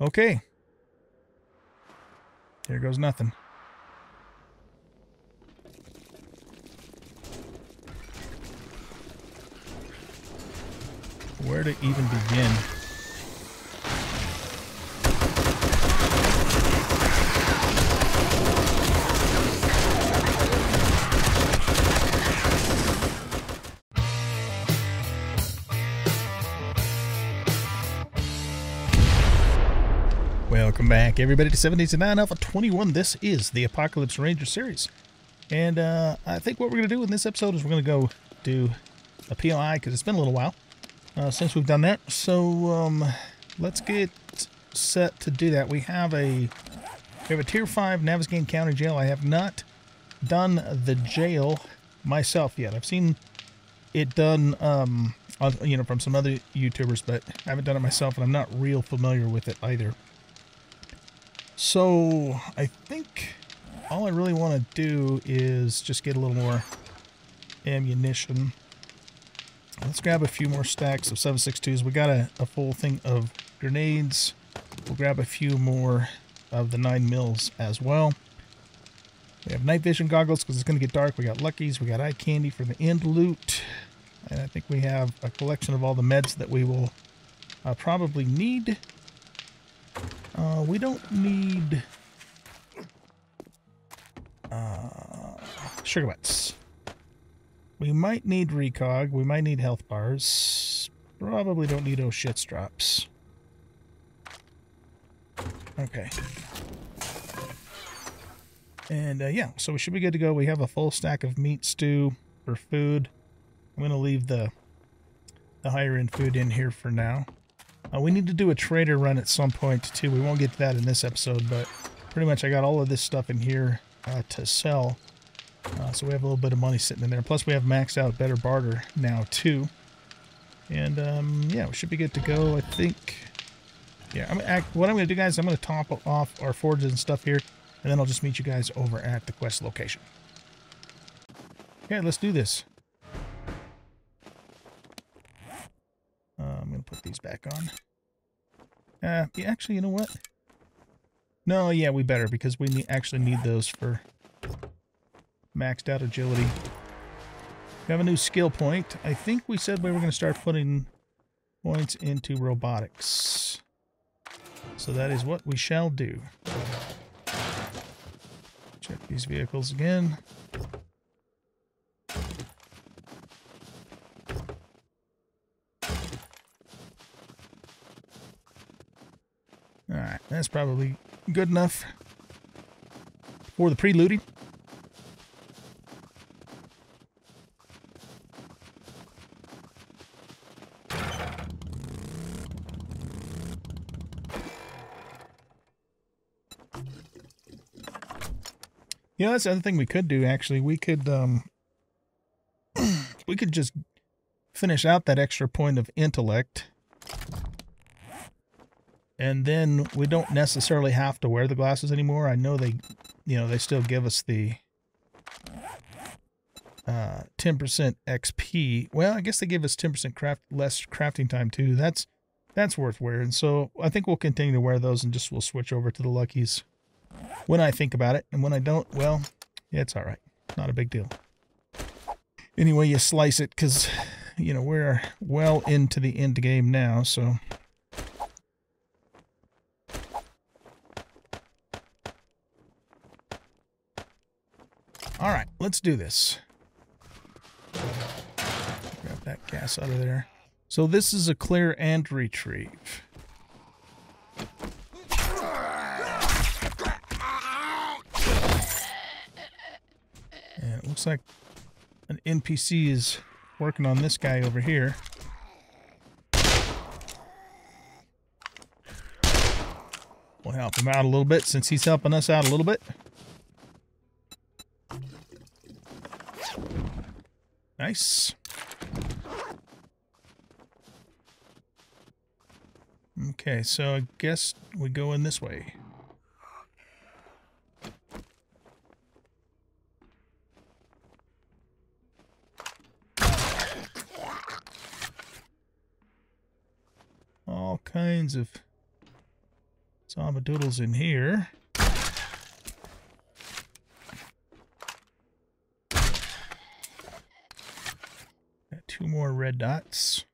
Okay. Here goes nothing. Where to even begin? Welcome back, everybody, to 789 Alpha 21. This is the Apocalypse Ranger series. And uh, I think what we're going to do in this episode is we're going to go do a POI because it's been a little while uh, since we've done that. So um, let's get set to do that. We have a we have a Tier 5 Navezgane County Jail. I have not done the jail myself yet. I've seen it done, um, you know, from some other YouTubers, but I haven't done it myself, and I'm not real familiar with it either. So I think all I really want to do is just get a little more ammunition. Let's grab a few more stacks of 7.62s. We got a, a full thing of grenades. We'll grab a few more of the 9 mils as well. We have night vision goggles because it's going to get dark. We got luckies. We got eye candy for the end loot. And I think we have a collection of all the meds that we will uh, probably need. Uh, we don't need uh, sugar butts. We might need recog. We might need health bars. Probably don't need those Shitzu drops. Okay. And uh, yeah, so we should be good to go. We have a full stack of meat stew for food. I'm going to leave the, the higher end food in here for now. Uh, we need to do a trader run at some point too. We won't get to that in this episode, but pretty much I got all of this stuff in here uh, to sell. Uh, so we have a little bit of money sitting in there. Plus we have maxed out better barter now too. And um, yeah, we should be good to go. I think. Yeah, I'm what I'm going to do, guys, I'm going to top off our forges and stuff here, and then I'll just meet you guys over at the quest location. Okay, let's do this. Uh, I'm going to put these back on. Uh, yeah, actually, you know what? No, yeah, we better because we need, actually need those for maxed out agility. We have a new skill point. I think we said we were going to start putting points into robotics. So that is what we shall do. Check these vehicles again. Alright, that's probably good enough for the preluding. You know, that's the other thing we could do, actually. We could, um, we could just finish out that extra point of intellect. And then we don't necessarily have to wear the glasses anymore. I know they, you know, they still give us the 10% uh, XP. Well, I guess they give us 10% craft less crafting time too. That's that's worth wearing. So I think we'll continue to wear those and just we'll switch over to the luckies when I think about it. And when I don't, well, yeah, it's all right. Not a big deal. Anyway, you slice it because, you know, we're well into the end game now, so... All right, let's do this. Grab that gas out of there. So this is a clear and retrieve. And it looks like an NPC is working on this guy over here. We'll help him out a little bit since he's helping us out a little bit. Nice. Okay, so I guess we go in this way. All kinds of Zombadoodles in here. Got two more red dots.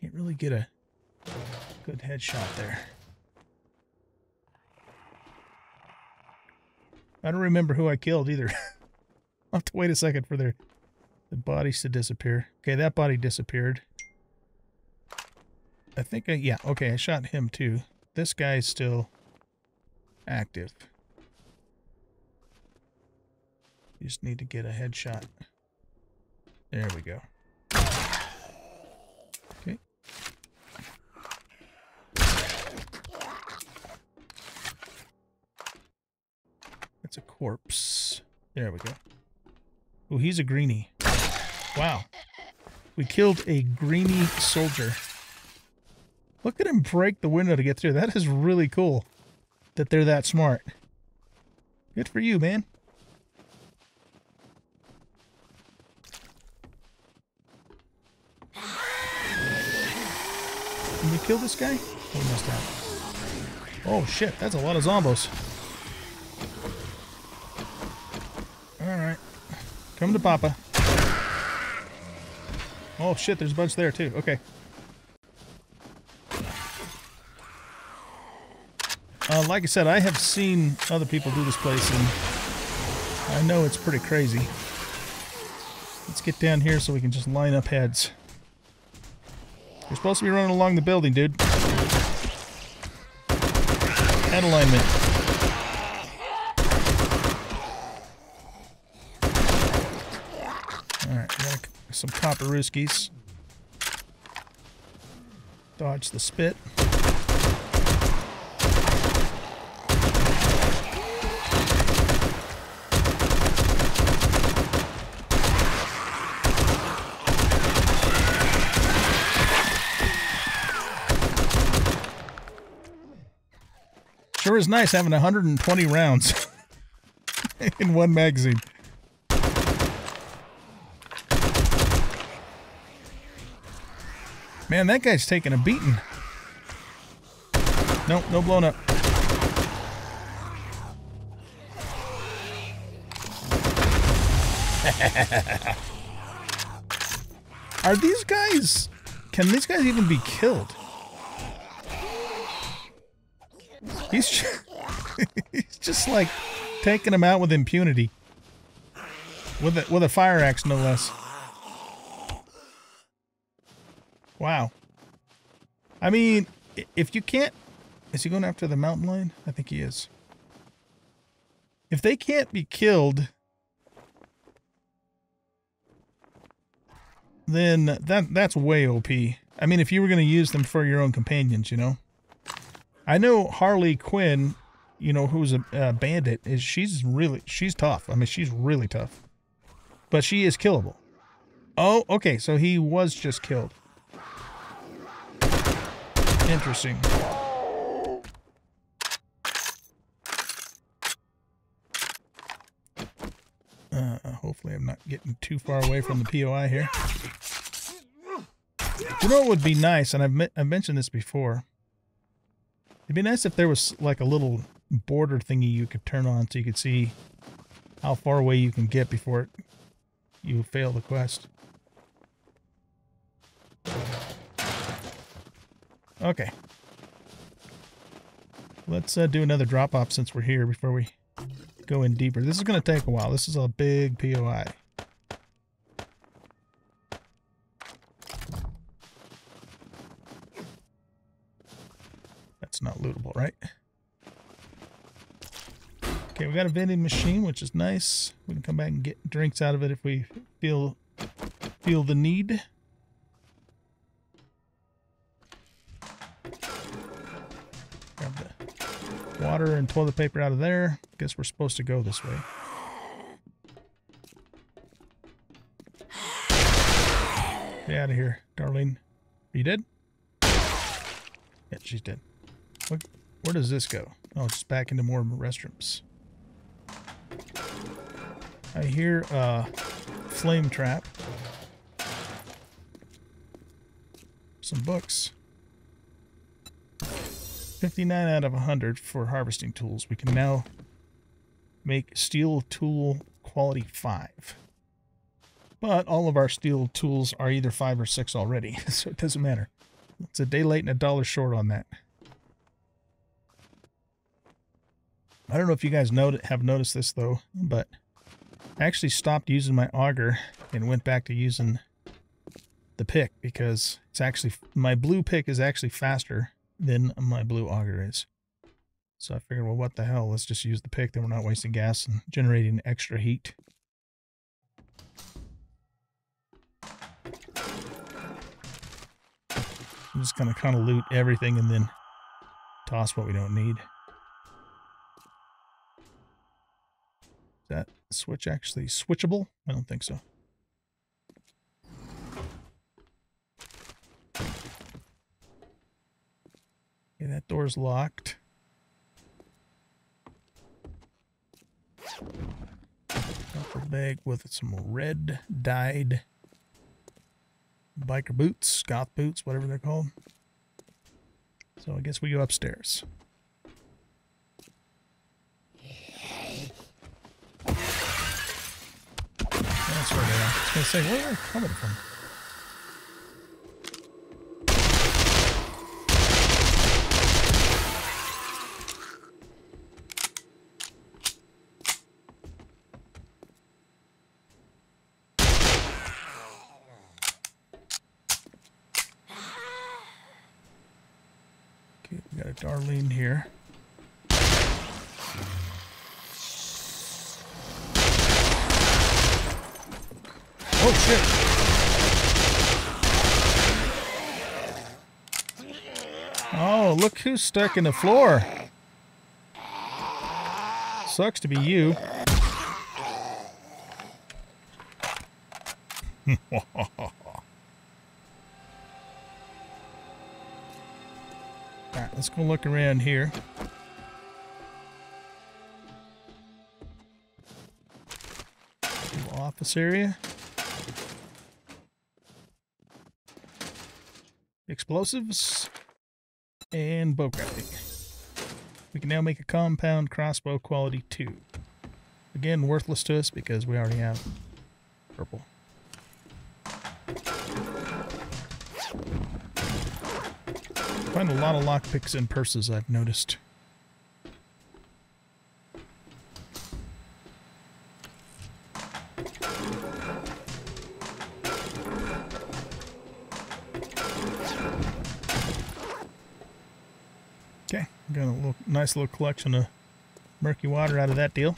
Can't really get a good headshot there. I don't remember who I killed either. I'll have to wait a second for their the bodies to disappear. Okay, that body disappeared. I think I, yeah, okay, I shot him too. This guy's still active. Just need to get a headshot. There we go. Okay. That's a corpse. There we go. Oh, he's a greenie. Wow. We killed a greenie soldier. Look at him break the window to get through. That is really cool that they're that smart. Good for you, man. Can we kill this guy? Oh shit, that's a lot of zombos. Alright. Come to Papa. Oh shit, there's a bunch there too. Okay. Uh, like I said, I have seen other people do this place, and I know it's pretty crazy. Let's get down here so we can just line up heads. You're supposed to be running along the building, dude. Head alignment. Alright, some copper rooskies. Dodge the spit. Sure is nice having 120 rounds in one magazine. Man, that guy's taking a beating. Nope, no blown up. Are these guys... Can these guys even be killed? He's just, he's just like taking them out with impunity. With a, with a fire axe, no less. Wow. I mean, if you can't... Is he going after the mountain lion? I think he is. If they can't be killed... Then that that's way OP. I mean, if you were going to use them for your own companions, you know? I know Harley Quinn, you know, who's a, a bandit, is she's really, she's tough. I mean, she's really tough. But she is killable. Oh, okay, so he was just killed. Interesting. Uh, hopefully I'm not getting too far away from the POI here. You know what would be nice, and I've, I've mentioned this before. It'd be nice if there was like a little border thingy you could turn on so you could see how far away you can get before it, you fail the quest. Okay. Let's uh, do another drop off since we're here before we go in deeper. This is going to take a while. This is a big POI. Right? Okay, we got a vending machine, which is nice. We can come back and get drinks out of it if we feel feel the need. Grab the water and toilet paper out of there. Guess we're supposed to go this way. Get out of here, darling. Are you dead? Yeah, she's dead. What, where does this go? Oh, just back into more restrooms. I hear uh, flame trap. Some books. 59 out of 100 for harvesting tools. We can now make steel tool quality 5. But all of our steel tools are either 5 or 6 already, so it doesn't matter. It's a day late and a dollar short on that. I don't know if you guys know, have noticed this though, but I actually stopped using my auger and went back to using the pick because it's actually my blue pick is actually faster than my blue auger is. So I figured, well, what the hell? Let's just use the pick. Then we're not wasting gas and generating extra heat. I'm just gonna kind of loot everything and then toss what we don't need. Switch actually switchable? I don't think so. Okay, that door's locked. Duffel bag with some red dyed biker boots, goth boots, whatever they're called. So I guess we go upstairs. That's where. I was to say, where are they coming from? Okay, we got a Darlene here. Oh look who's stuck in the floor. Sucks to be you. Alright, let's go look around here. Office area. Explosives. And bow crafting. We can now make a compound crossbow quality 2. Again, worthless to us because we already have purple. Find a lot of lockpicks and purses, I've noticed. Nice little collection of murky water out of that deal.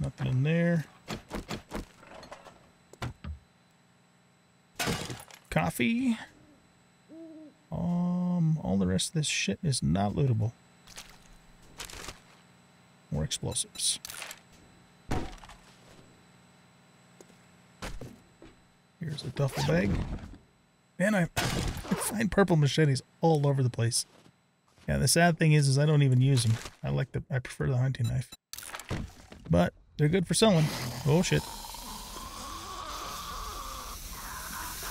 Nothing in there. Coffee. Um, all the rest of this shit is not lootable. More explosives. Here's a duffel bag. Man, I, I find purple machetes all over the place. Yeah, the sad thing is, is I don't even use them. I like the, I prefer the hunting knife. But they're good for selling. Oh shit.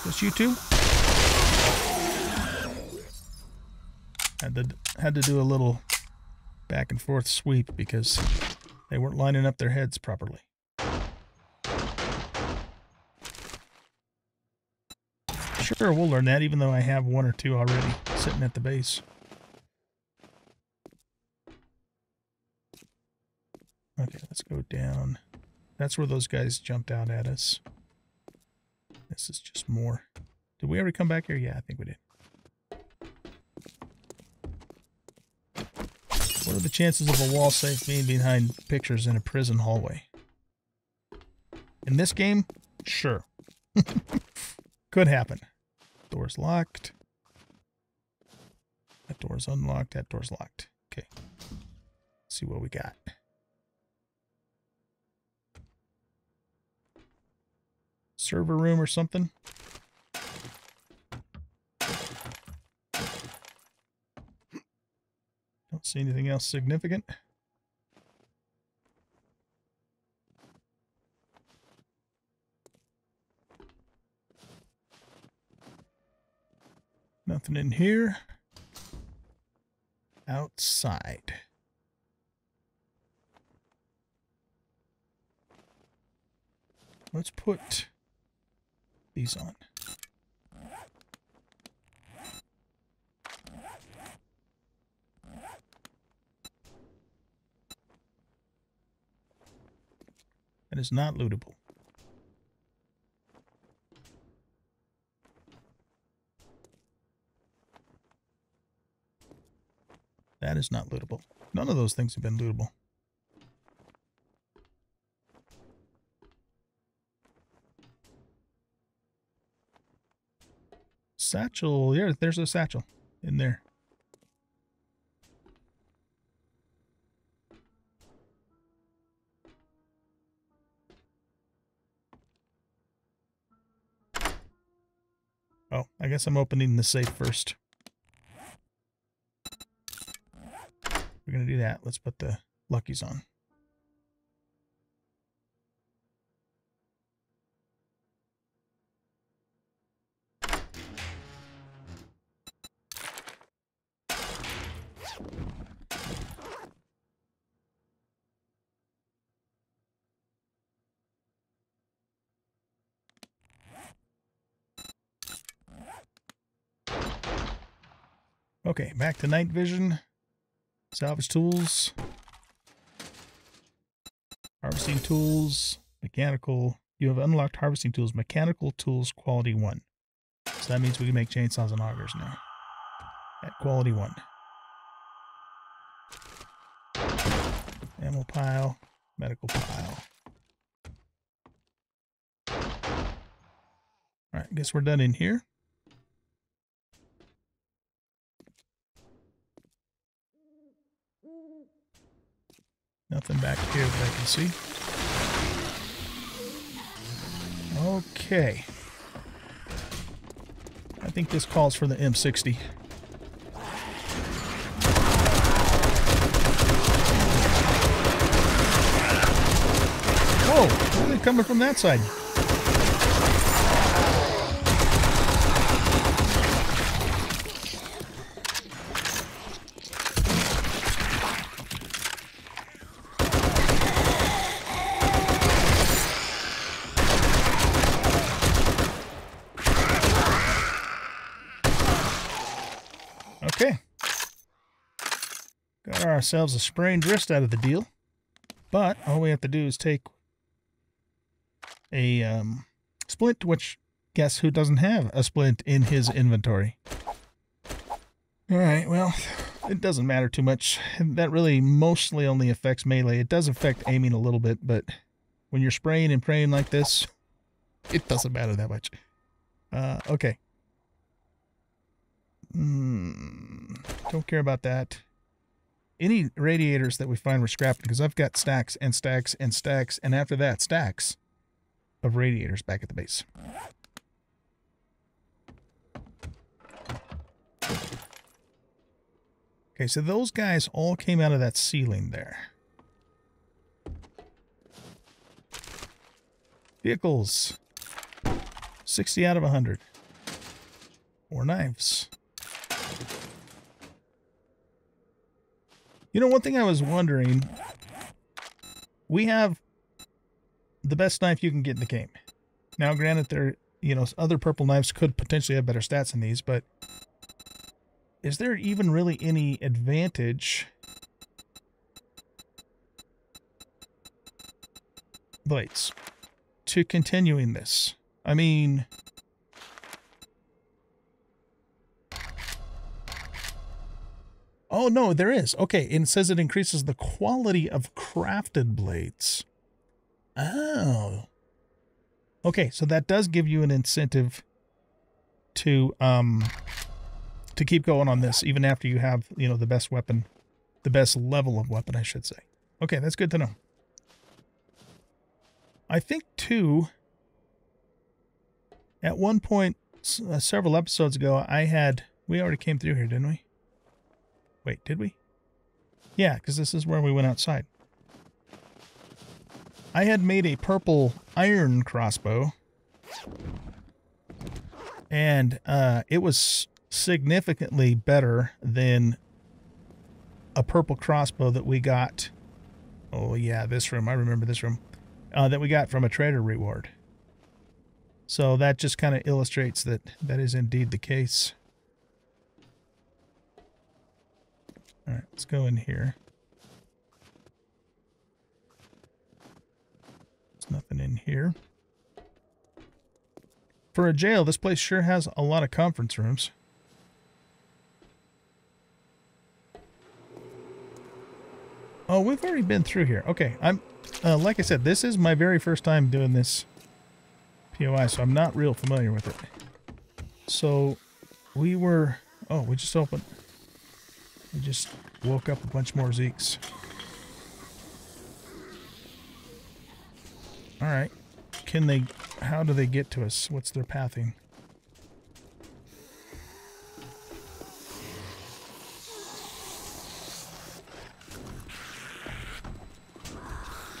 Just you two? Had to had to do a little back and forth sweep because they weren't lining up their heads properly. Sure, we'll learn that even though I have one or two already sitting at the base. Okay, let's go down. That's where those guys jumped out at us. This is just more. Did we ever come back here? Yeah, I think we did. What are the chances of a wall safe being behind pictures in a prison hallway? In this game, sure. Could happen. Door's locked. That door's unlocked. That door's locked. Okay. Let's see what we got. server room or something. Don't see anything else significant. Nothing in here. Outside. Let's put these on. That is not lootable. That is not lootable. None of those things have been lootable. Satchel. Yeah, there's a satchel in there. Oh, I guess I'm opening the safe first. We're going to do that. Let's put the luckies on. Okay, back to night vision. Salvage tools. Harvesting tools. Mechanical. You have unlocked harvesting tools. Mechanical tools quality 1. So that means we can make chainsaws and augers now. At quality 1. Ammo pile. Medical pile. Alright, guess we're done in here. Nothing back here that I can see. Okay. I think this calls for the M60. Whoa! Are coming from that side? Okay. Got ourselves a sprained wrist out of the deal. But all we have to do is take a um, splint, which guess who doesn't have a splint in his inventory? All right, well, it doesn't matter too much. That really mostly only affects melee. It does affect aiming a little bit, but when you're spraying and praying like this, it doesn't matter that much. Uh, okay. Mm, don't care about that. Any radiators that we find we're scrapping because I've got stacks and stacks and stacks and after that stacks of radiators back at the base. Okay, so those guys all came out of that ceiling there. Vehicles. 60 out of 100. Or knives. You know, one thing I was wondering, we have the best knife you can get in the game. Now, granted, there, you know, other purple knives could potentially have better stats than these, but is there even really any advantage? Blades. To continuing this. I mean... Oh, no, there is. Okay, and it says it increases the quality of crafted blades. Oh. Okay, so that does give you an incentive to um to keep going on this even after you have, you know, the best weapon, the best level of weapon, I should say. Okay, that's good to know. I think too at one point uh, several episodes ago I had we already came through here, didn't we? Wait, did we? Yeah, because this is where we went outside. I had made a purple iron crossbow. And uh, it was significantly better than a purple crossbow that we got. Oh, yeah, this room. I remember this room. Uh, that we got from a trader reward. So that just kind of illustrates that that is indeed the case. All right, let's go in here. There's nothing in here. For a jail, this place sure has a lot of conference rooms. Oh, we've already been through here. Okay, I'm, uh, like I said, this is my very first time doing this POI, so I'm not real familiar with it. So, we were, oh, we just opened, we just woke up a bunch more Zeeks. Alright, can they, how do they get to us? What's their pathing?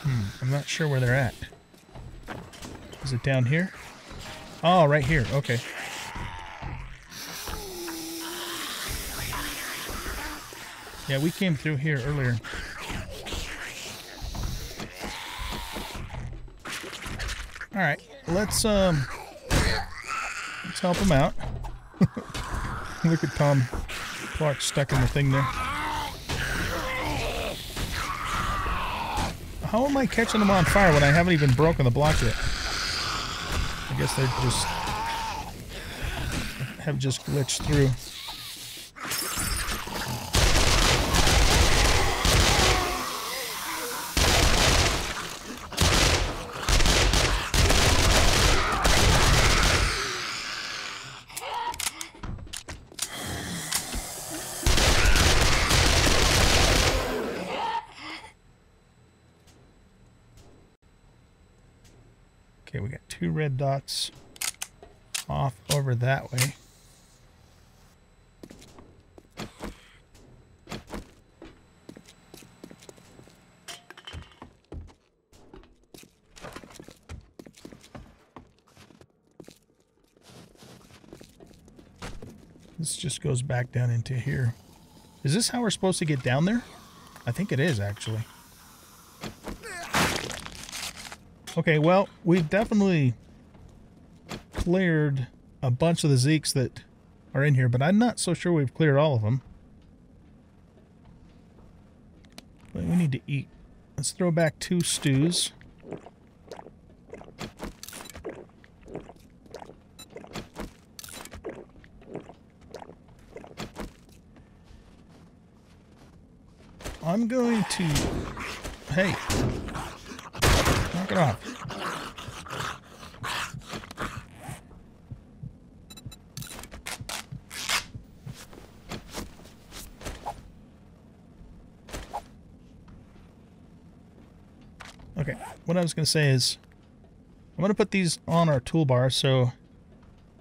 Hmm, I'm not sure where they're at. Is it down here? Oh, right here. Okay. Yeah, we came through here earlier. All right, let's um, let's help him out. Look at Tom Clark stuck in the thing there. How am I catching them on fire when I haven't even broken the block yet? I guess they just have just glitched through. Okay, we got two red dots off over that way. This just goes back down into here. Is this how we're supposed to get down there? I think it is, actually. Okay, well, we've definitely cleared a bunch of the Zeeks that are in here, but I'm not so sure we've cleared all of them. But we need to eat. Let's throw back two stews. I'm going to... Hey. Knock it off. Okay, what I was going to say is I'm going to put these on our toolbar so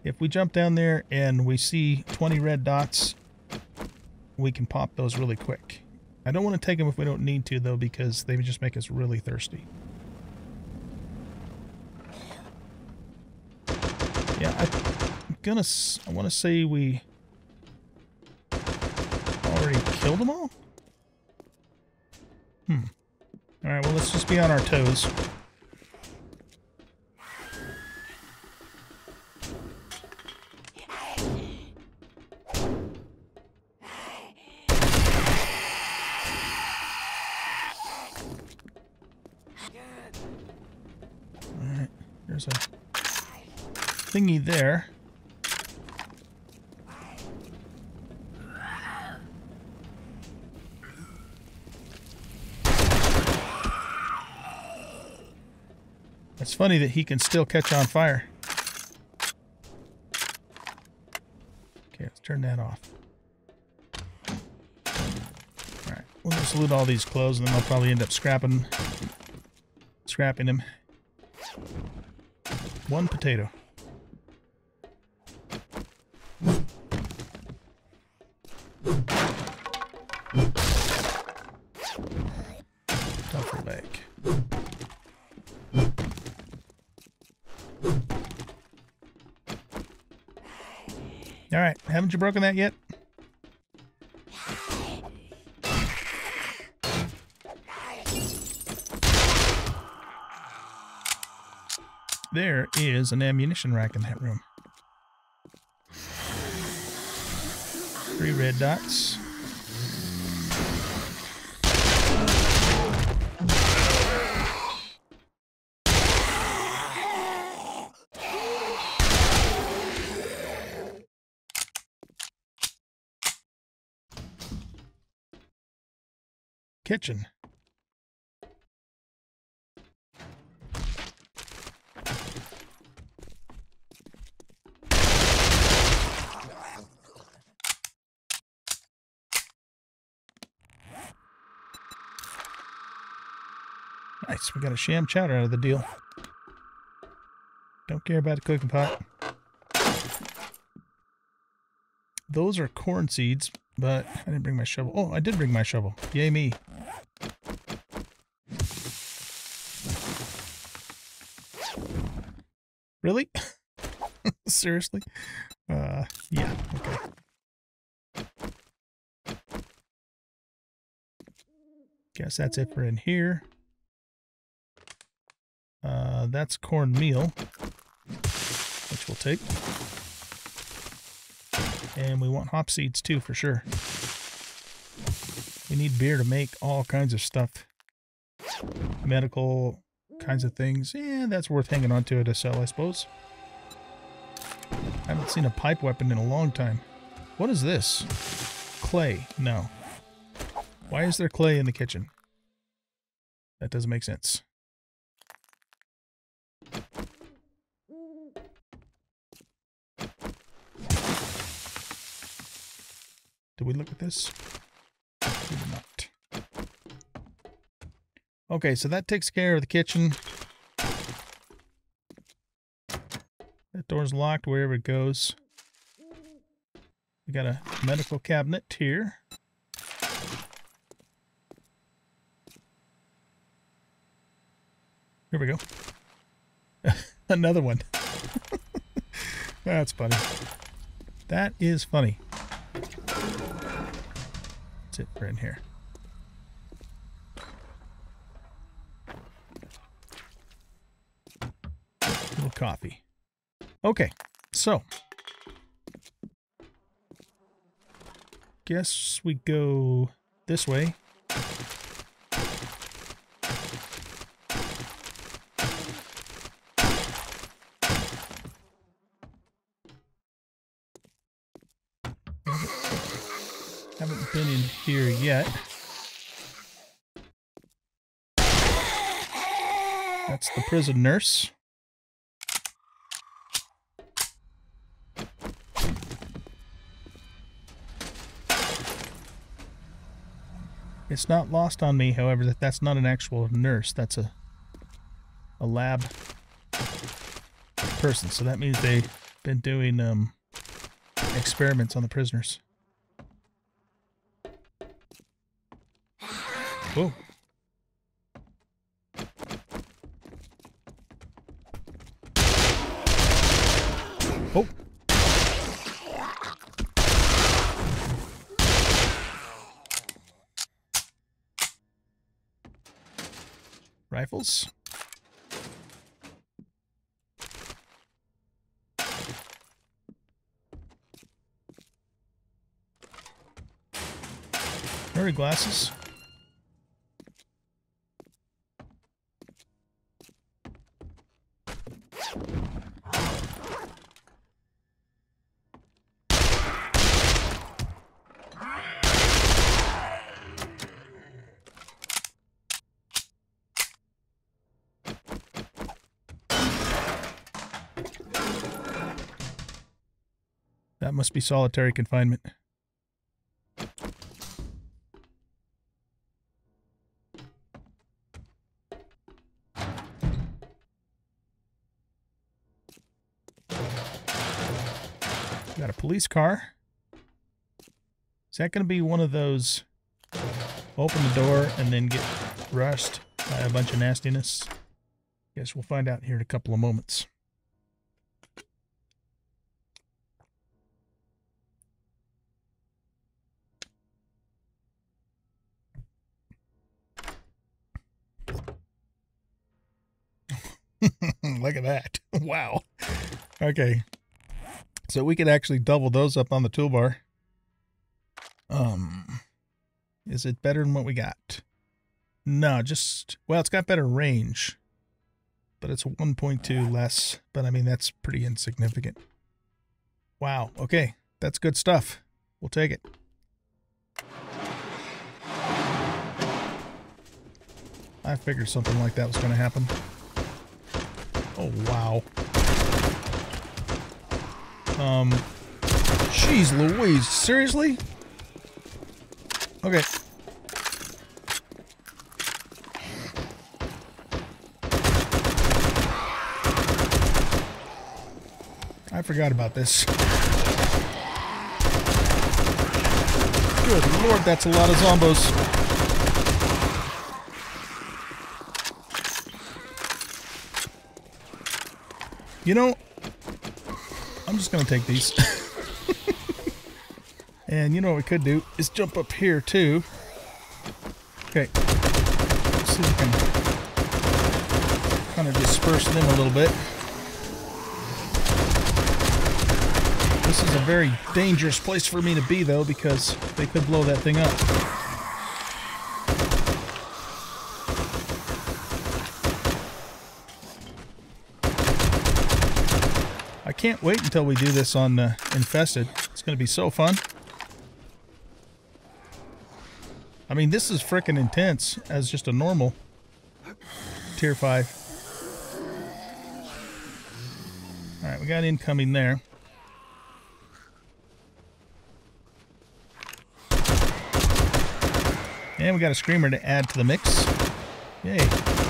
if we jump down there and we see 20 red dots, we can pop those really quick. I don't want to take them if we don't need to though because they just make us really thirsty. Yeah, I, I'm gonna. I want to say we already killed them all. Hmm. All right. Well, let's just be on our toes. All right. There's a thingy there. It's funny that he can still catch on fire. Okay, let's turn that off. Alright, we'll just loot all these clothes and then I'll probably end up scrapping scrapping them. One potato. You broken that yet? There is an ammunition rack in that room. Three red dots. Kitchen. Nice, we got a sham chowder out of the deal. Don't care about the cooking pot. Those are corn seeds, but I didn't bring my shovel. Oh, I did bring my shovel. Yay me. Really? Seriously? Uh, yeah, okay. Guess that's it for in here. Uh, that's cornmeal, which we'll take. And we want hop seeds too, for sure. We need beer to make all kinds of stuff. Medical kinds of things. Yeah, that's worth hanging on to to sell, I suppose. I haven't seen a pipe weapon in a long time. What is this? Clay. No. Why is there clay in the kitchen? That doesn't make sense. Did we look at this? We did not. Okay, so that takes care of the kitchen. That door's locked wherever it goes. We got a medical cabinet here. Here we go. Another one. That's funny. That is funny. That's it for in here. Coffee. Okay, so. Guess we go this way. Haven't been in here yet. That's the prison nurse. It's not lost on me, however, that that's not an actual nurse. That's a a lab person. So that means they've been doing um, experiments on the prisoners. Oh. Rifles. Murray glasses. Be solitary confinement. Got a police car. Is that going to be one of those open the door and then get rushed by a bunch of nastiness? Guess we'll find out here in a couple of moments. Look at that. Wow. Okay. So we could actually double those up on the toolbar. Um, is it better than what we got? No, just, well, it's got better range, but it's 1.2 less. But I mean, that's pretty insignificant. Wow. Okay. That's good stuff. We'll take it. I figured something like that was going to happen. Oh, wow. Um, jeez Louise, seriously? Okay. I forgot about this. Good lord, that's a lot of zombos. You know, I'm just going to take these. and you know what we could do is jump up here too. Okay. Let's see if we can kind of disperse them a little bit. This is a very dangerous place for me to be though because they could blow that thing up. Can't wait until we do this on uh, Infested. It's going to be so fun. I mean, this is freaking intense as just a normal Tier 5. Alright, we got incoming there. And we got a Screamer to add to the mix. Yay.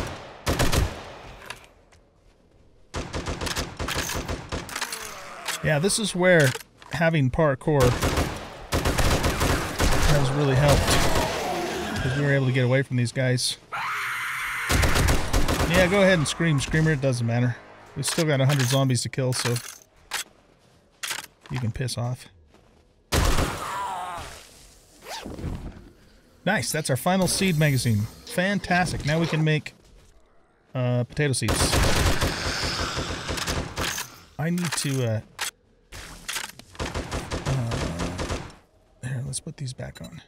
Yeah, this is where having parkour has really helped. Because we were able to get away from these guys. Yeah, go ahead and scream, Screamer. It doesn't matter. We've still got 100 zombies to kill, so you can piss off. Nice. That's our final seed magazine. Fantastic. Now we can make uh, potato seeds. I need to uh, put these back on.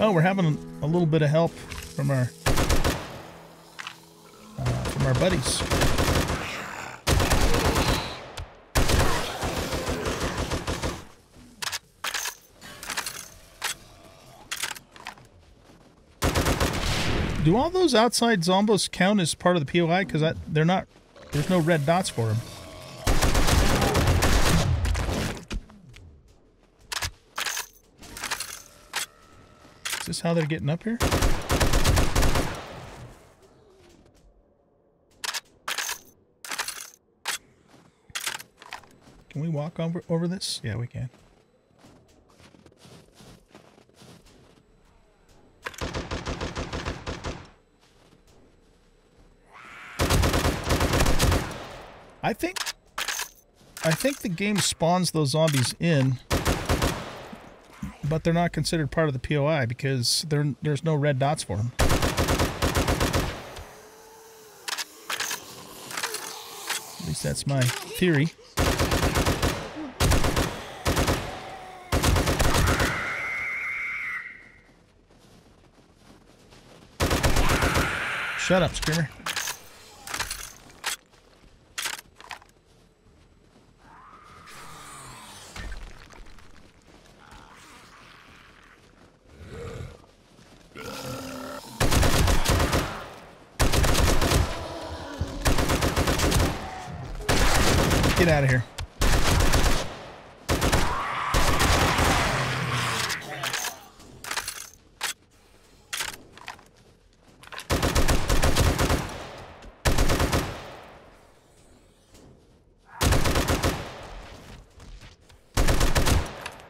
Oh, we're having a little bit of help from our uh, from our buddies. Do all those outside zombos count as part of the POI? Because they're not. There's no red dots for them. This how they're getting up here? Can we walk over over this? Yeah, we can. I think I think the game spawns those zombies in but they're not considered part of the POI because there's no red dots for them. At least that's my theory. Shut up, Screamer. Out of here.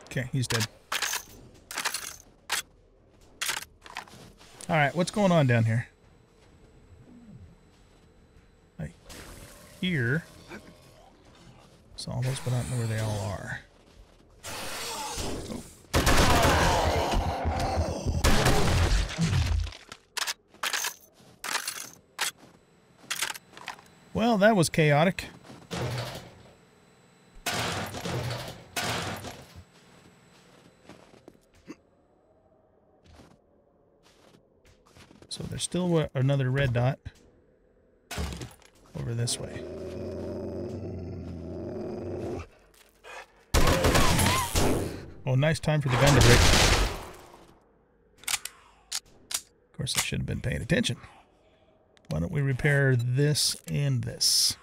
Okay, he's dead. Alright, what's going on down here? Right here. Saw those, but I don't know where they all are. Well, that was chaotic. So there's still another red dot over this way. Oh, nice time for the break. Of course, I should have been paying attention. Why don't we repair this and this?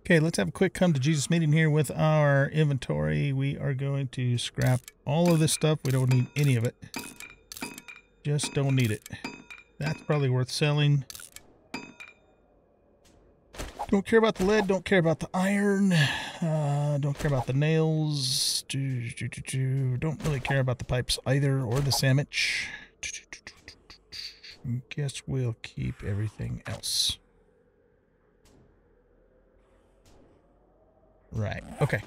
Okay, let's have a quick come to Jesus meeting here with our inventory. We are going to scrap all of this stuff. We don't need any of it. Just don't need it. That's probably worth selling. Don't care about the lead. Don't care about the iron. Uh, don't care about the nails. Don't really care about the pipes either or the sandwich. Guess we'll keep everything else. Right. Okay.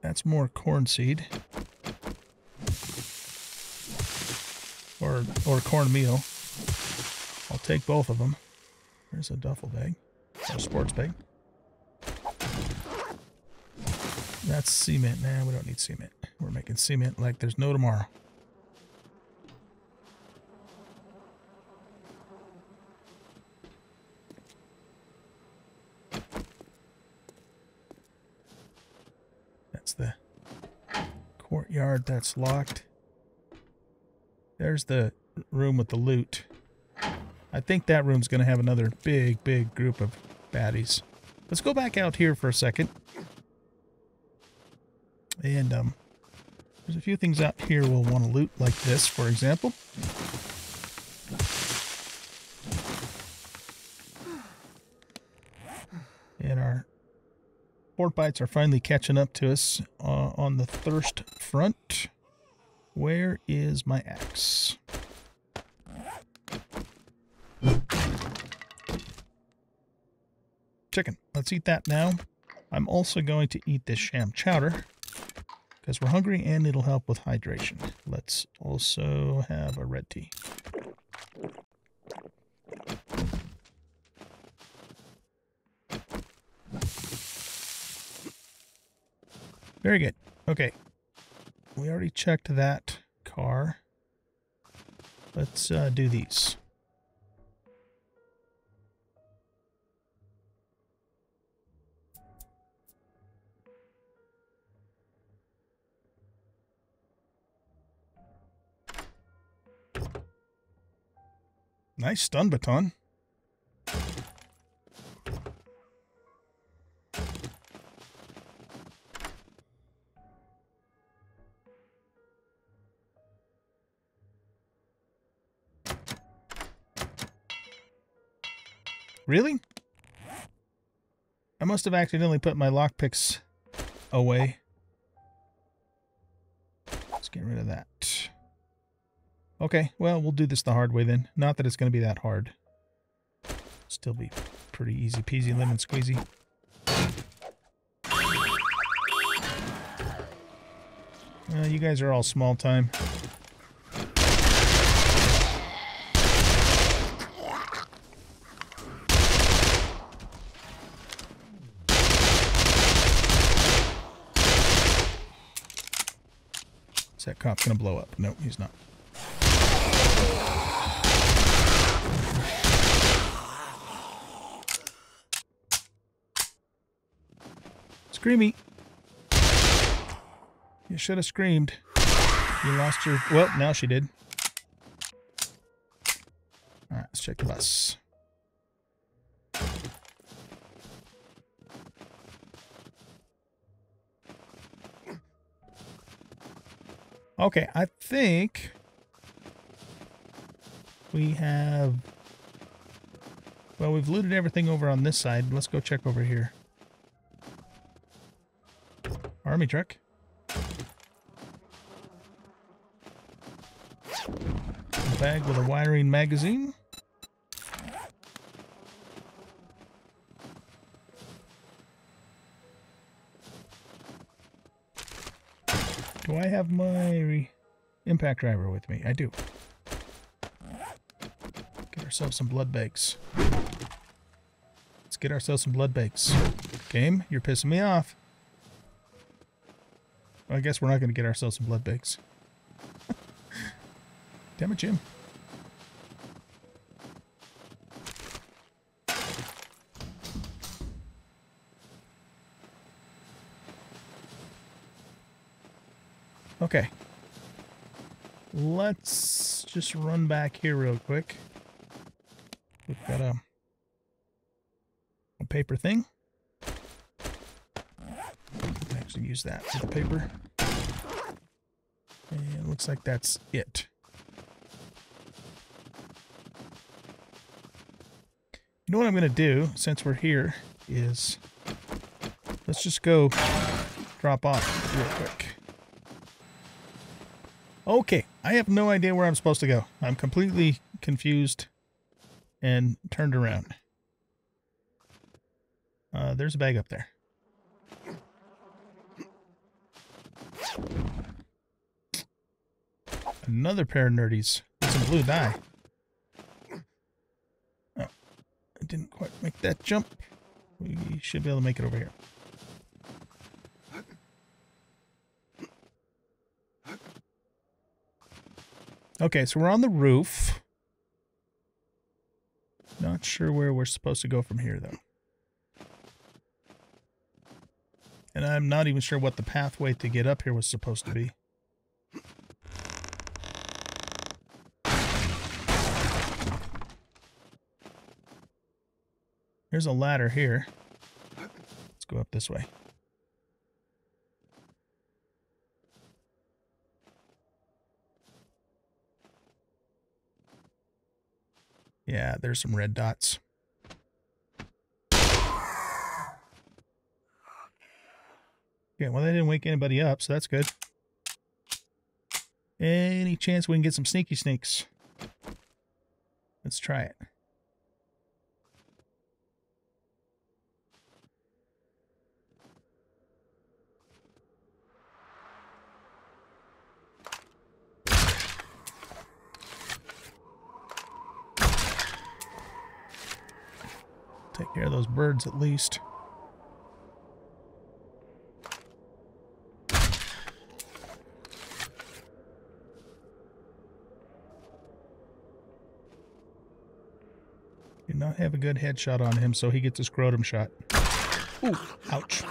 That's more corn seed. Or, or cornmeal. I'll take both of them. There's a duffel bag. A sports bag. That's cement. Nah, we don't need cement. We're making cement like there's no tomorrow. That's the courtyard that's locked. There's the room with the loot. I think that room's going to have another big, big group of baddies. Let's go back out here for a second. And um, there's a few things out here we'll want to loot, like this, for example. And our fort bites are finally catching up to us uh, on the thirst front. Where is my axe? Chicken. Let's eat that now. I'm also going to eat this sham chowder because we're hungry and it'll help with hydration. Let's also have a red tea. Very good. Okay. We already checked that car. Let's uh, do these. Nice stun baton. Really? I must have accidentally put my lockpicks away. Let's get rid of that. Okay, well, we'll do this the hard way then. Not that it's going to be that hard. Still be pretty easy peasy lemon squeezy. You guys are all small time. Is that cop gonna blow up? No, he's not. Screamy. You should have screamed. You lost your... Well, now she did. Alright, let's check the bus. Okay, I think we have... Well, we've looted everything over on this side. Let's go check over here. Army truck. Bag with a wiring magazine. Do I have my impact driver with me? I do. Get ourselves some blood bakes. Let's get ourselves some blood bakes. Game, you're pissing me off. Well, I guess we're not going to get ourselves some blood bakes. Damn it, Jim. Okay. Let's just run back here real quick. We've got a, a paper thing. Actually use that for the paper. And looks like that's it. You know what I'm going to do, since we're here, is let's just go drop off real quick. Okay, I have no idea where I'm supposed to go. I'm completely confused and turned around. Uh, there's a bag up there. Another pair of nerdies. Some blue dye. Oh, I didn't quite make that jump. We should be able to make it over here. Okay, so we're on the roof. Not sure where we're supposed to go from here, though. And I'm not even sure what the pathway to get up here was supposed to be. There's a ladder here. Let's go up this way. Yeah, there's some red dots. Okay, well, they didn't wake anybody up, so that's good. Any chance we can get some sneaky sneaks? Let's try it. Take care of those birds at least. Do not have a good headshot on him, so he gets a scrotum shot. Ooh, ouch.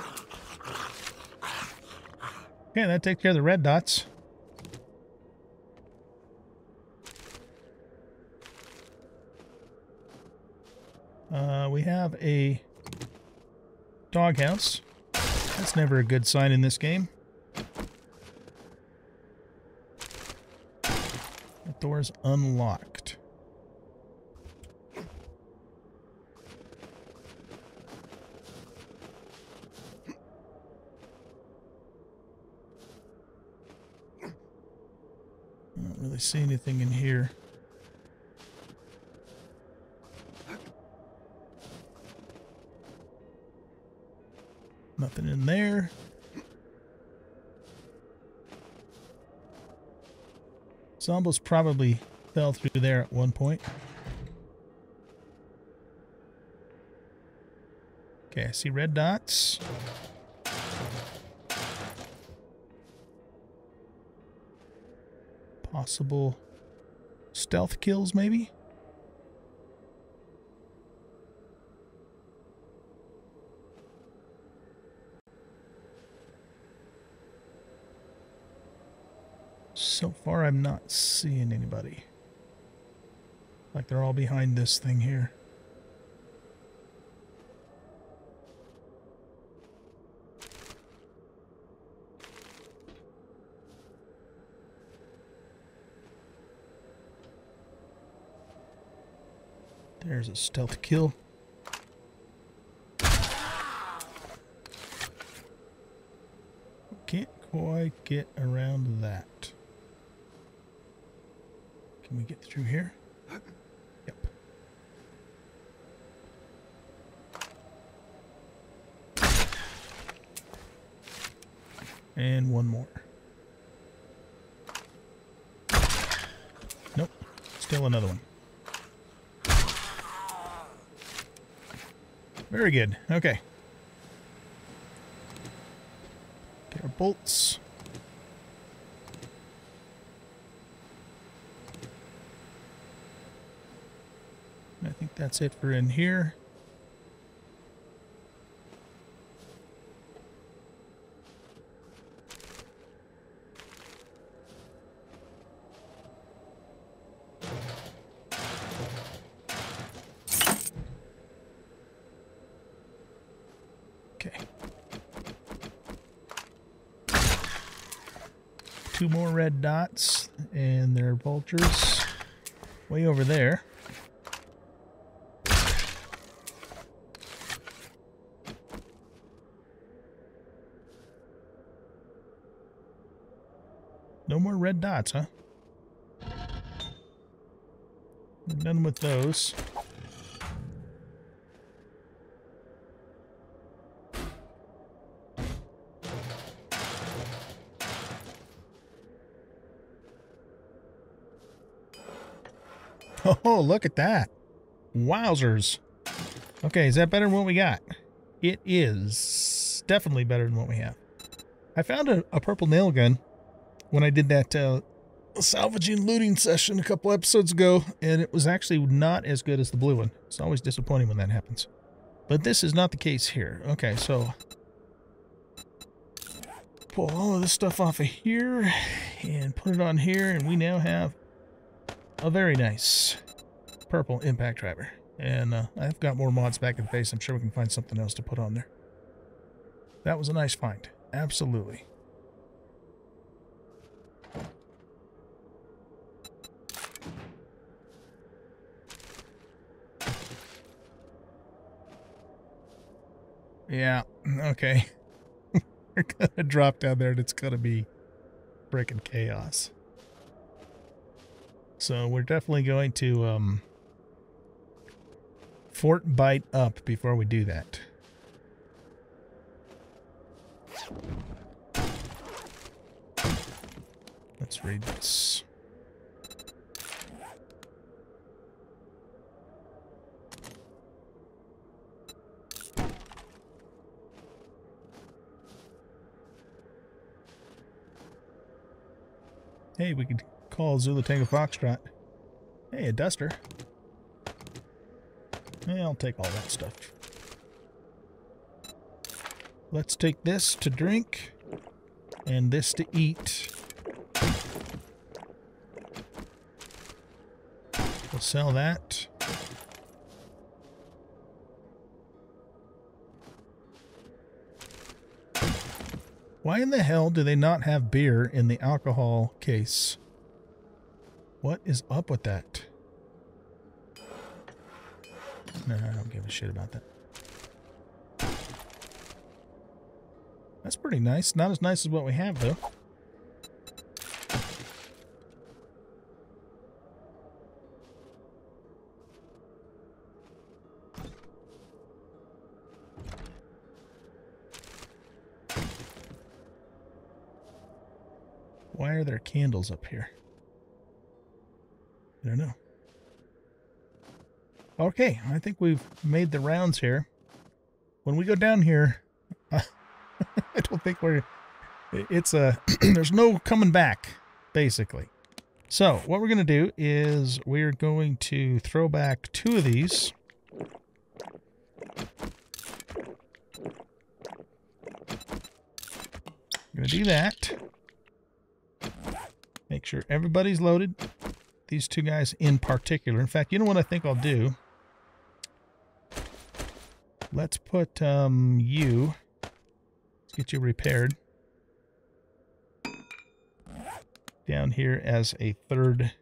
Okay, that takes care of the red dots. Uh, we have a doghouse. That's never a good sign in this game. The door's unlocked. I don't really see anything in here. Nothing in there. Zombies probably fell through there at one point. Okay, I see red dots. Possible stealth kills, maybe? So far, I'm not seeing anybody. Like they're all behind this thing here. There's a stealth kill. Can't quite get around that. Can we get through here? Yep. And one more. Nope. Still another one. Very good. Okay. Get our bolts. That's it for in here. Okay. Two more red dots, and they're vultures way over there. No red huh? Done with those. Oh, look at that. Wowzers. Okay, is that better than what we got? It is definitely better than what we have. I found a, a purple nail gun when I did that uh, salvaging looting session a couple episodes ago, and it was actually not as good as the blue one. It's always disappointing when that happens. But this is not the case here. Okay, so pull all of this stuff off of here and put it on here, and we now have a very nice purple impact driver. And uh, I've got more mods back in the base. I'm sure we can find something else to put on there. That was a nice find. Absolutely. Yeah, okay. We're gonna drop down there and it's gonna be freaking chaos. So we're definitely going to um, fort bite up before we do that. Let's read this. Hey, we could call Zulu Tango Foxtrot. Hey, a duster. Yeah, I'll take all that stuff. Let's take this to drink and this to eat. We'll sell that. Why in the hell do they not have beer in the alcohol case? What is up with that? No, I don't give a shit about that. That's pretty nice. Not as nice as what we have, though. Are there candles up here? I don't know. Okay, I think we've made the rounds here. When we go down here, I don't think we're... It's a... there's no coming back, basically. So, what we're going to do is we're going to throw back two of these. I'm going to do that. Make sure everybody's loaded these two guys in particular. In fact, you know what I think I'll do? Let's put um, you, let's get you repaired, down here as a third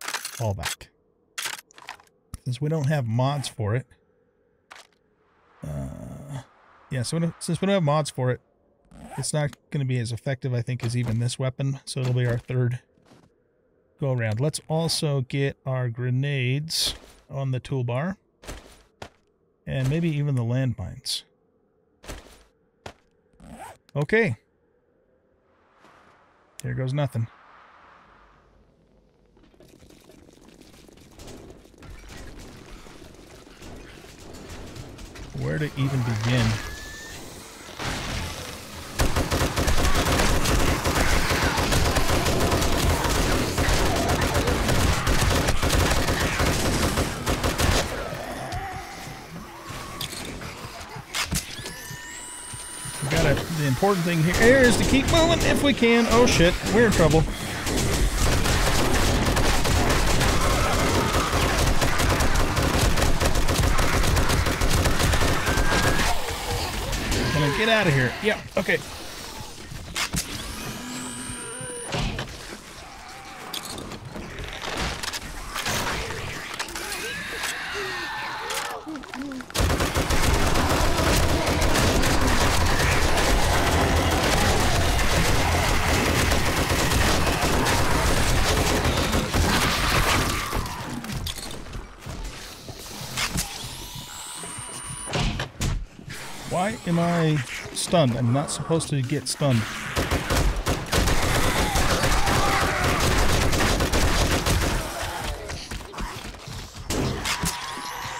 fallback. Since we don't have mods for it. Uh, yeah, so since we don't have mods for it, it's not going to be as effective, I think, as even this weapon. So it'll be our third go around. Let's also get our grenades on the toolbar. And maybe even the landmines. Okay. Here goes nothing. Where to even begin? Important thing here is to keep moving if we can. Oh shit, we're in trouble. Gonna get out of here. Yep, okay. Stunned? I'm not supposed to get stunned.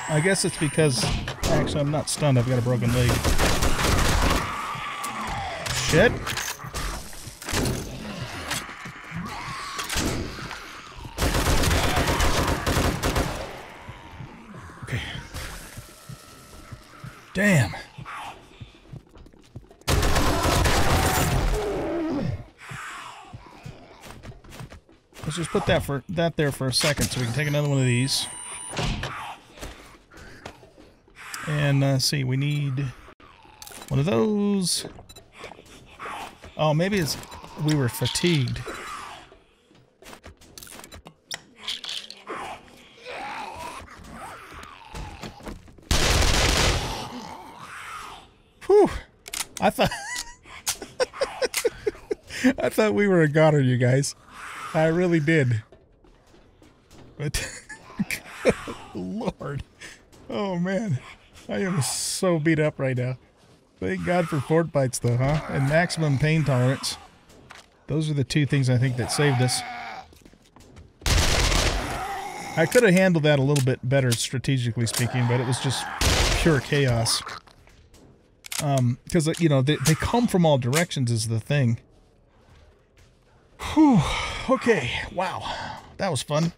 I guess it's because actually I'm not stunned. I've got a broken leg. Shit. Okay. Damn. Let's just put that for that there for a second so we can take another one of these. And uh, see, we need one of those. Oh, maybe it's we were fatigued. Whew. I thought I thought we were a goner, you guys. I really did. But Lord. Oh man. I am so beat up right now. Thank God for fort bites though, huh? And maximum pain tolerance. Those are the two things I think that saved us. I could have handled that a little bit better, strategically speaking, but it was just pure chaos. Um, because, you know, they, they come from all directions is the thing. Whew. Okay. Wow. That was fun.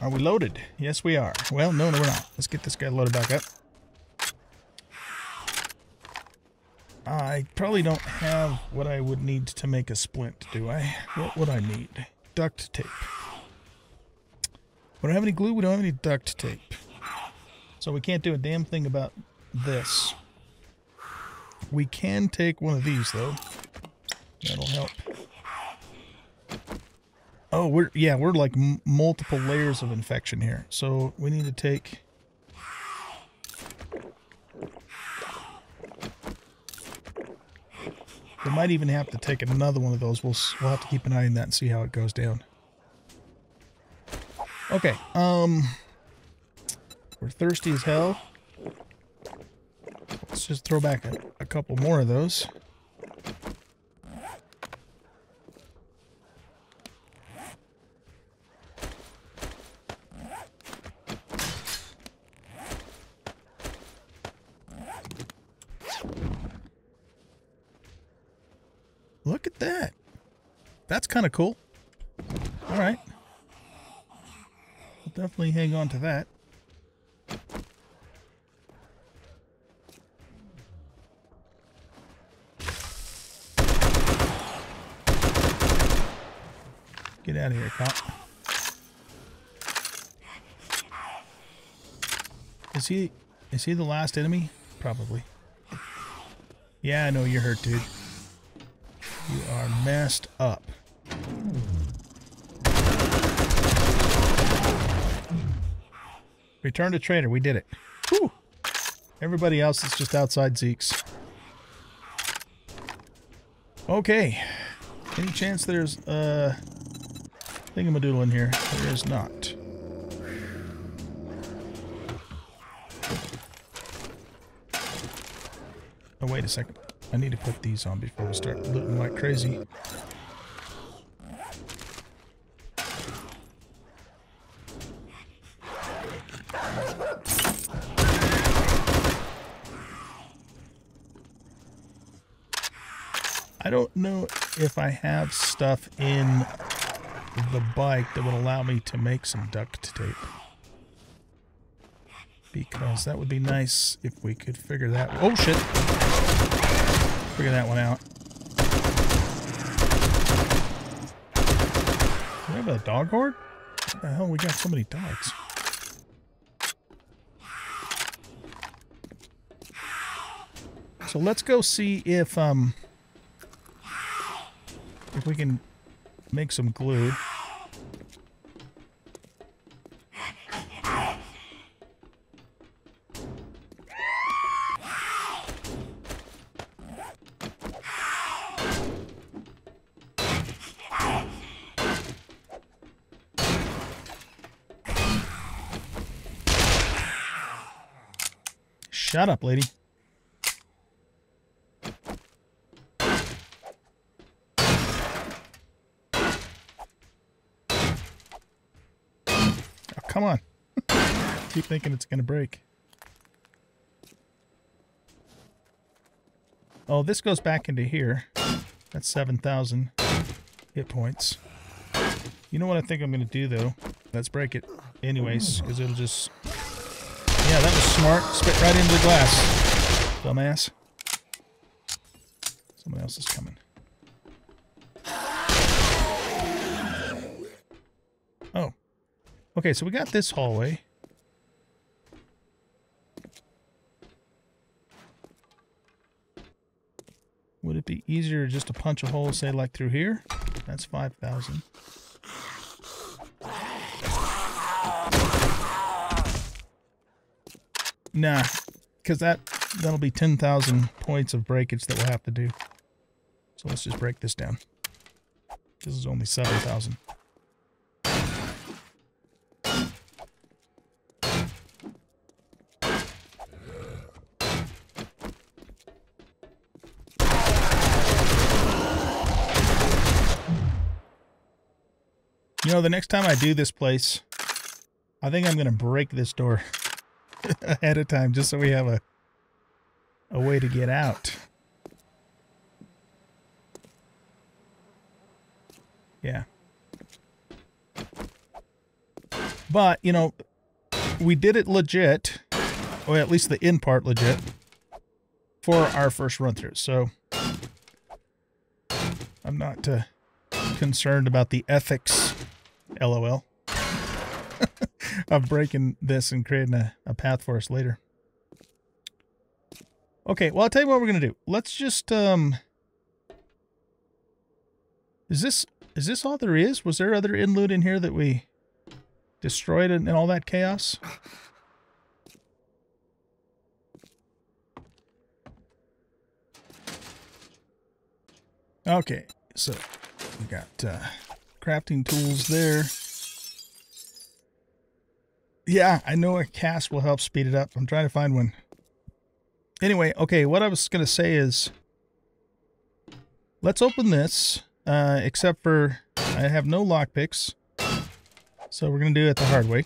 Are we loaded? Yes, we are. Well, no, no, we're not. Let's get this guy loaded back up. I probably don't have what I would need to make a splint, do I? What would I need? Duct tape. We don't have any glue. We don't have any duct tape. So we can't do a damn thing about this. We can take one of these, though. That'll help. Oh, we're yeah, we're like multiple layers of infection here. So we need to take. We might even have to take another one of those. We'll we'll have to keep an eye on that and see how it goes down. Okay. Um. We're thirsty as hell. Let's just throw back a, a couple more of those. Look at that. That's kind of cool. All right. We'll definitely hang on to that. Get out of here, cop. Is he is he the last enemy? Probably. Yeah, I know you're hurt, dude. You are messed up. Return to trader. We did it. Whew. Everybody else is just outside Zeke's. Okay. Any chance there's uh, a thingamadoodle in here? There is not. Oh, wait a second. I need to put these on before we start looting like crazy. I don't know if I have stuff in the bike that would allow me to make some duct tape. Because that would be nice if we could figure that... Oh, shit! Figure that one out. We have a dog horde? What the hell? We got so many dogs. So let's go see if um if we can make some glue. Shut up, lady. Oh, come on. Keep thinking it's going to break. Oh, this goes back into here. That's 7,000 hit points. You know what I think I'm going to do, though? Let's break it anyways, because it'll just... Yeah, that was smart. Spit right into the glass. Dumbass. Someone else is coming. Oh. Okay, so we got this hallway. Would it be easier just to punch a hole, say, like through here? That's 5,000. Nah, because that, that'll be 10,000 points of breakage that we'll have to do. So let's just break this down. This is only 7,000. You know, the next time I do this place, I think I'm going to break this door ahead of time just so we have a a way to get out. Yeah. But, you know, we did it legit, or at least the in part legit, for our first run through. So I'm not uh, concerned about the ethics LOL. of breaking this and creating a, a path for us later. Okay, well, I'll tell you what we're going to do. Let's just, um... Is this, is this all there is? Was there other in loot in here that we destroyed in, in all that chaos? Okay, so we got uh, crafting tools there. Yeah, I know a cast will help speed it up. I'm trying to find one. Anyway, okay, what I was going to say is let's open this, uh, except for I have no lockpicks. So we're going to do it the hard way.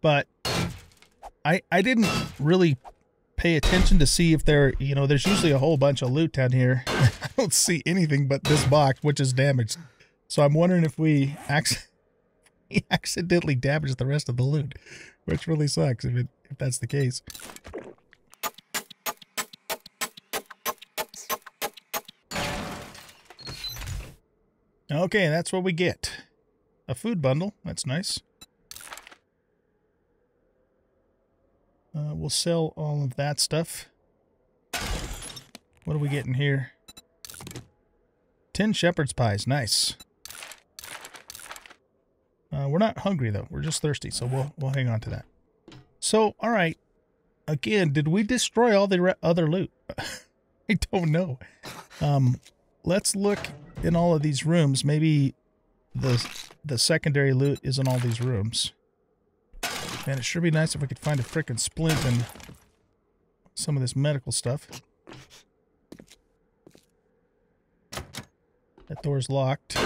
But I I didn't really pay attention to see if there, you know, there's usually a whole bunch of loot down here. I don't see anything but this box, which is damaged. So I'm wondering if we accidentally he accidentally damaged the rest of the loot, which really sucks if, it, if that's the case. Okay, that's what we get. A food bundle. That's nice. Uh, we'll sell all of that stuff. What are we getting here? Ten shepherd's pies. Nice. Uh, we're not hungry though. We're just thirsty, so we'll we'll hang on to that. So, all right. Again, did we destroy all the other loot? I don't know. Um, let's look in all of these rooms. Maybe the the secondary loot is in all these rooms. Man, it sure be nice if we could find a frickin' splint and some of this medical stuff. That door's locked.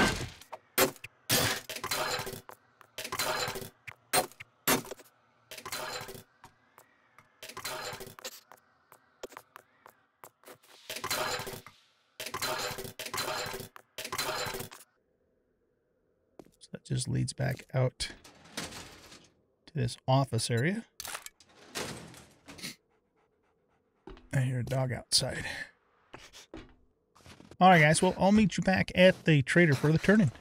just leads back out to this office area. I hear a dog outside. All right, guys. Well, I'll meet you back at the trader for the turning.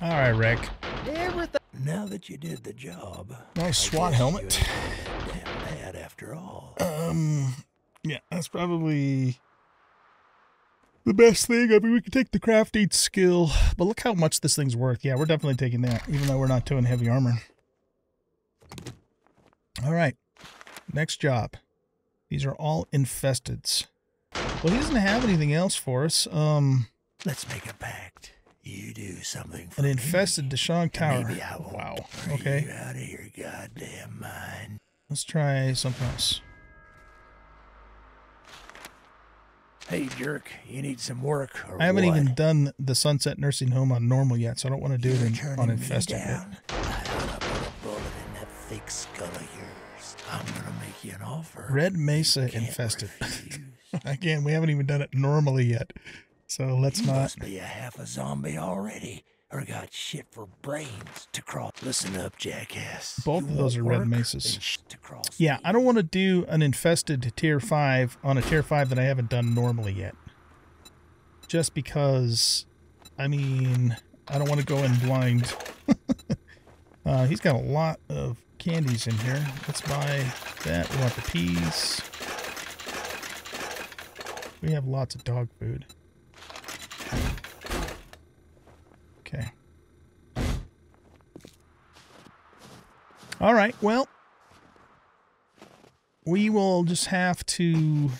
All right, Rick. Everything. Now that you did the job. Nice SWAT helmet. ain't Damn bad after all. Um, yeah, that's probably the best thing. I mean, we could take the crafting skill, but look how much this thing's worth. Yeah, we're definitely taking that, even though we're not doing heavy armor. All right, next job. These are all infesteds. Well, he doesn't have anything else for us. Um, Let's make a pact. You do something for an me, infested Dishong Tower. Maybe I won't Wow. Okay, out of your goddamn mind. let's try something else. Hey, jerk, you need some work or I haven't what? even done the Sunset Nursing Home on normal yet, so I don't want to do it You're in, on infested. down. I ought to a bullet in that thick skull of yours. I'm gonna make you an offer. Red Mesa infested. Again, we haven't even done it normally yet. So let's you not. must be a half a zombie already, or got shit for brains to cross. Listen up, jackass. Both You of those are red work, mesas. to cross Yeah. I don't want to do an infested tier 5 on a tier 5 that I haven't done normally yet. Just because, I mean, I don't want to go in blind. uh, he's got a lot of candies in here. Let's buy that. We want the peas. We have lots of dog food. Okay. All right. Well, we will just have to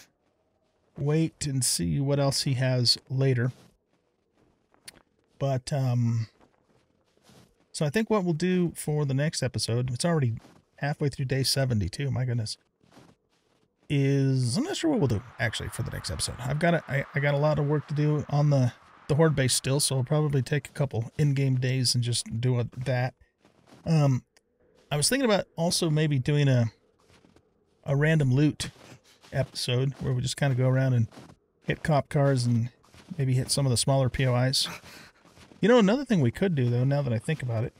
wait and see what else he has later. But um so I think what we'll do for the next episode, it's already halfway through day 72, my goodness. Is I'm not sure what we'll do actually for the next episode. I've got a, I, I got a lot of work to do on the the horde base still, so I'll probably take a couple in-game days and just do a, that. Um I was thinking about also maybe doing a a random loot episode where we just kind of go around and hit cop cars and maybe hit some of the smaller POIs. You know, another thing we could do though, now that I think about it,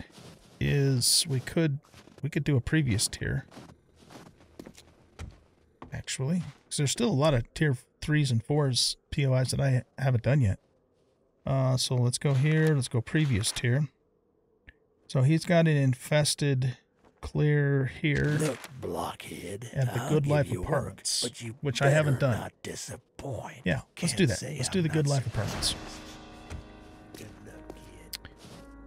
is we could we could do a previous tier. Actually, because there's still a lot of tier threes and fours POIs that I haven't done yet. Uh, so let's go here. Let's go previous tier. So he's got an infested clear here. Look, blockhead. At the I'll Good Life you work, which I haven't done. Yeah, let's Can't do that. Let's I'm do the Good Life. Apartments. Good luck.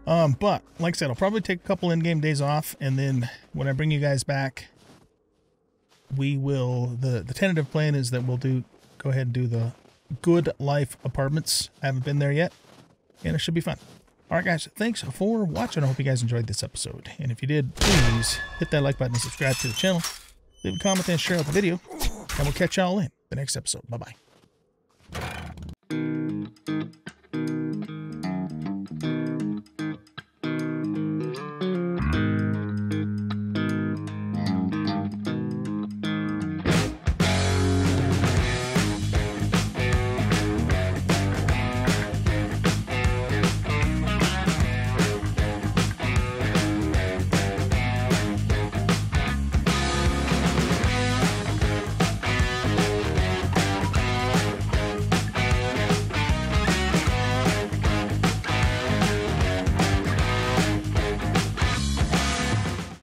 Um, but like I said, I'll probably take a couple in-game days off, and then when I bring you guys back, we will. the The tentative plan is that we'll do go ahead and do the Good Life Apartments. I haven't been there yet, and it should be fun. All right, guys, thanks for watching. I hope you guys enjoyed this episode, and if you did, please hit that like button and subscribe to the channel. Leave a comment and share out the video, and we'll catch y'all in the next episode. Bye bye.